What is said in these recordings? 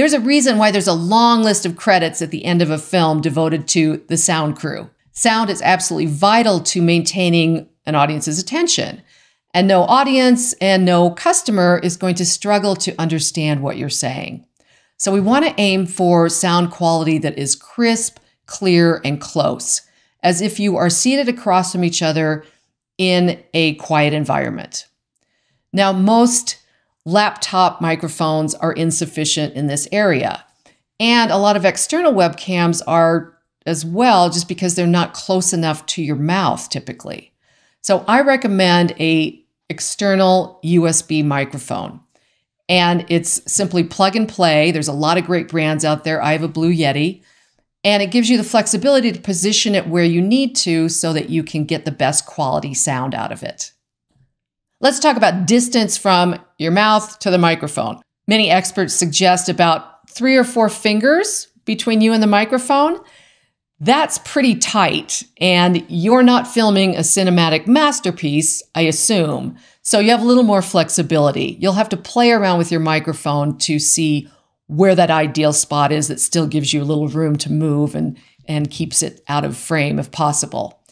There's a reason why there's a long list of credits at the end of a film devoted to the sound crew. Sound is absolutely vital to maintaining an audience's attention. And no audience and no customer is going to struggle to understand what you're saying. So we want to aim for sound quality that is crisp, clear, and close, as if you are seated across from each other in a quiet environment. Now, most laptop microphones are insufficient in this area. And a lot of external webcams are as well, just because they're not close enough to your mouth typically. So I recommend a external USB microphone. And it's simply plug and play. There's a lot of great brands out there. I have a Blue Yeti. And it gives you the flexibility to position it where you need to so that you can get the best quality sound out of it. Let's talk about distance from your mouth to the microphone. Many experts suggest about three or four fingers between you and the microphone. That's pretty tight, and you're not filming a cinematic masterpiece, I assume. So you have a little more flexibility. You'll have to play around with your microphone to see where that ideal spot is that still gives you a little room to move and, and keeps it out of frame if possible.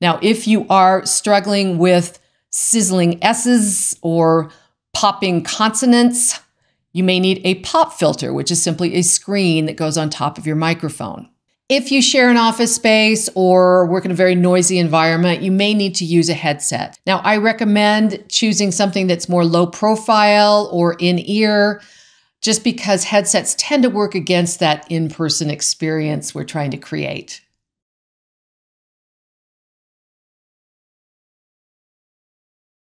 Now, if you are struggling with sizzling S's or popping consonants, you may need a pop filter, which is simply a screen that goes on top of your microphone. If you share an office space or work in a very noisy environment, you may need to use a headset. Now, I recommend choosing something that's more low profile or in ear, just because headsets tend to work against that in person experience we're trying to create.